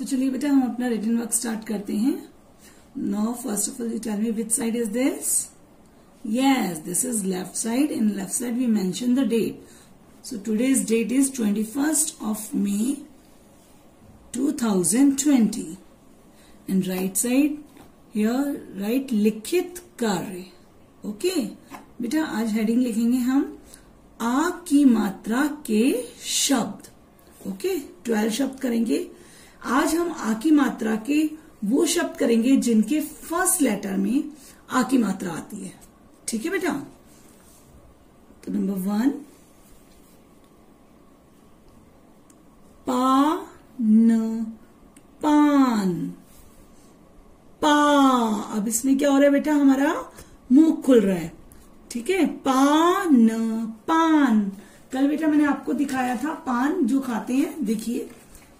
तो चलिए बेटा हम अपना रिटर्न वर्क स्टार्ट करते हैं। Now first of all you tell me which side is this yes, this is left side. In left side, we mention the date. So, today's date is 21st of may 2020 and right side, here, write लिखित कार्य okay बेटा आज heading लिखेंगे हम आ की मात्रा के शब्द ओके ट्वेल्व शब्द करेंगे आज हम आ की मात्रा के वो शब्द करेंगे जिनके फ़र्स्ट लेटर में आ की मात्रा आती है। ठीक है बेटा? तो नंबर वन पान पान। पा, अब इसमें क्या हो रहा है बेटा? हमारा मुँह खुल रहा है। ठीक है? पान पान। कल बेटा मैंने आपको दिखाया था पान जो खाते हैं, देखिए।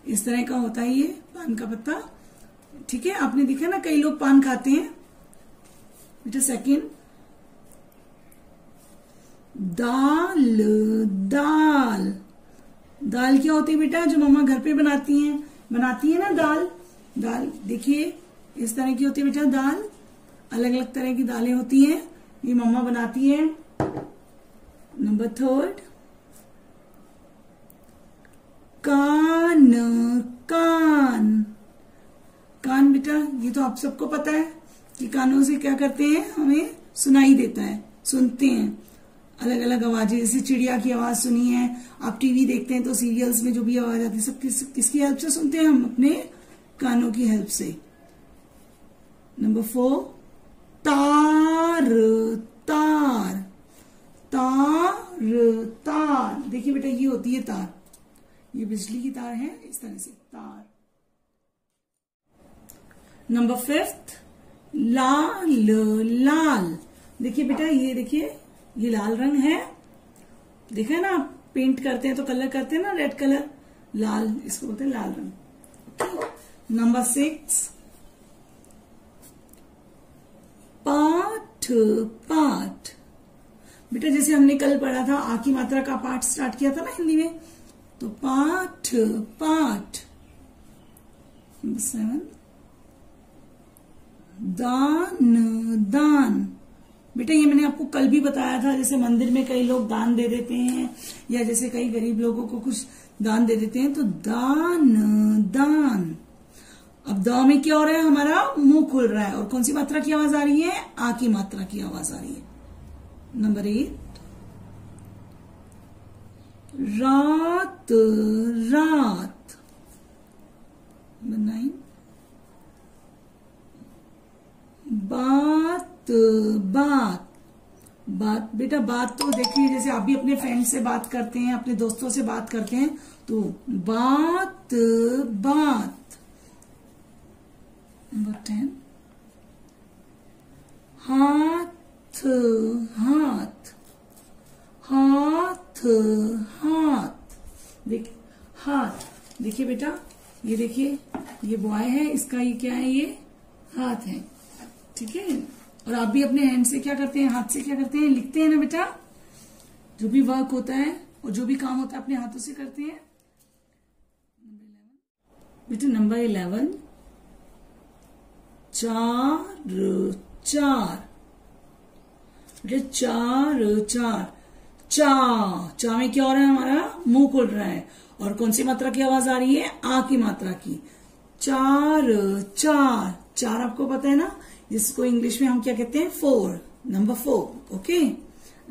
इस तरह का होता है ये पान का पत्ता। ठीक है, आपने देखा ना, कई लोग पान खाते हैं। बेटा सेकेंड दाल दाल। दाल क्या होती है बेटा, जो मम्मा घर पे बनाती हैं? बनाती है ना दाल? दाल, देखिए, इस तरह की होती है बेटा दाल। अलग अलग तरह की दालें होती हैं। ये मम्मा बनाती हैं। नंबर थर्ड कान कान। कान बेटा ये तो आप सबको पता है कि कानों से क्या करते हैं हमें सुनाई देता है सुनते हैं। अलग अलग आवाज़ें जैसे चिड़िया की आवाज़ सुनी है आप टीवी देखते हैं तो सीरियल्स में जो भी आवाज़ आती है सब किस, किसकी हेल्प से सुनते हैं हम? अपने कानों की हेल्प से। नंबर फोर तार तार। तार तार। देखिए बेटा ये होती है तार। ये बिजली की तार है, इस तरह से तार। नंबर फिफ्थ लाल लाल। देखिए बेटा, ये देखिए, ये लाल रंग है। देखा ना आप पेंट करते हैं तो कलर करते हैं ना रेड कलर लाल, इसको बोलते हैं लाल रंग। नंबर सिक्स पाठ पाठ। बेटा, जैसे हमने कल पढ़ा था, आ की मात्रा का पाठ स्टार्ट किया था ना हिंदी में तो पाठ पाठ नंबर सेवन दान दान। बेटा, ये मैंने आपको कल भी बताया था, जैसे मंदिर में कई लोग दान दे देते हैं, या जैसे कई गरीब लोगों को कुछ दान दे देते हैं तो दान दान। अब द में क्या हो रहा है? हमारा मुँह खुल रहा है। और कौन सी मात्रा की आवाज़ आ रही है? आ की मात्रा की आवाज़ आ रही है। नंबर एट रात रात। नाइन बात बात। बात, बेटा बात तो देखिए, जैसे आप भी अपने फ्रेंड से बात करते हैं, अपने दोस्तों से बात करते हैं तो बात बात नंबर टेन हाथ हाथ हाथ हाथ देखिए हाथ देखिए बेटा, ये देखिए, ये बॉय है, इसका ये क्या है ये? हाथ है, ठीक है? और आप भी अपने हैंड से क्या करते हैं, हाथ से क्या करते हैं? लिखते हैं ना बेटा? जो भी वर्क होता है, और जो भी काम होता है, अपने हाथों से करते हैं। बेटा नंबर इलेवन चार चार, बेटा, चार चार। चा चा में क्या हो रहा है हमारा? मुँह खुल रहा है। और कौन सी मात्रा की आवाज़ आ रही है? आ की मात्रा की। चार चार। चार आपको पता है ना? जिसको इंग्लिश में हम क्या कहते हैं? Four. Number four okay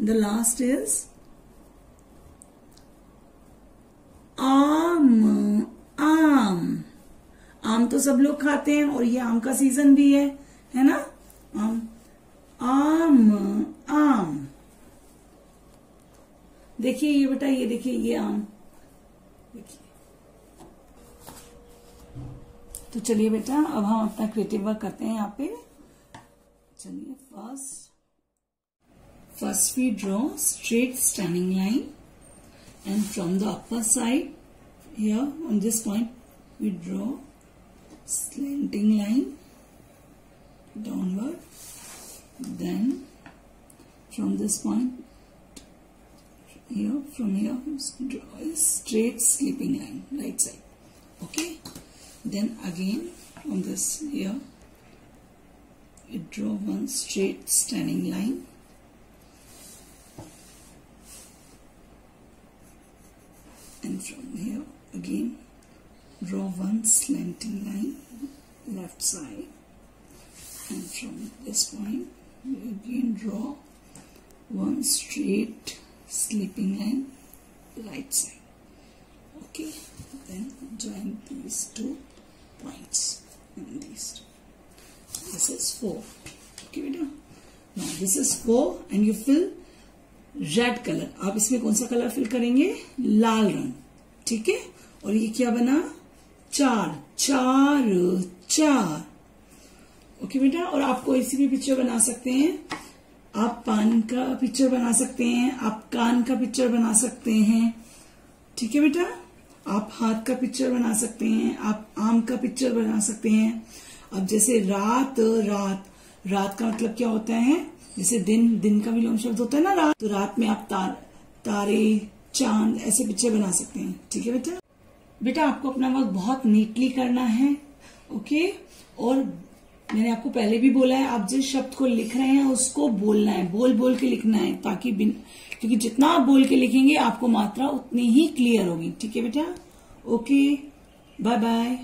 the last is आम आम। आम तो सब लोग खाते हैं और ये आम का सीज़न भी है है ना? आम आम आम। देखिए ये बेटा, ये देखिए, ये आम। देखिए। तो चलिए बेटा, अब हम अपना क्रिएटिव वर्क करते हैं यहाँ पे। चलिए first first we draw straight standing line and from the upper side here on this point we draw slanting line downward, then from this point here from here draw a straight sleeping line right side okay? Then again on this here you draw one straight standing line. And from here again draw one slanting line left side. And from this point again draw one straight sleeping line right side okay then join these two points and these two. this is four okay beta now this is four and you fill red colour आप इसमें कौन सा colour fill करेंगे लाल रंग ठीक है और ये क्या बना चार चार चार ओके बेटा और आप कोई सी भी पिक्चर बना सकते हैं आप पान का पिक्चर बना सकते हैं, आप कान का पिक्चर बना सकते हैं। ठीक है बेटा? आप हाथ का पिक्चर बना सकते हैं, आप आम का पिक्चर बना सकते हैं। अब जैसे रात रात। रात का मतलब क्या होता है? जैसे दिन दिन का भी लोम शब्द होता है ना रात। तो रात में आप तार, तारे, चाँद ऐसे पिक्चर बना सकते हैं। ठीक है बेटा? बेटा, आपको अपना वर्क बहुत नीटली करना है ओके और मैंने आपको पहले भी बोला है, आप जिस शब्द को लिख रहे हैं, उसको बोलना है, बोल बोल के लिखना है, ताकि बिन, क्योंकि जितना आप बोल के लिखेंगे, आपको मात्रा उतनी ही क्लियर होगी। ठीक है बेटा? Okay bye bye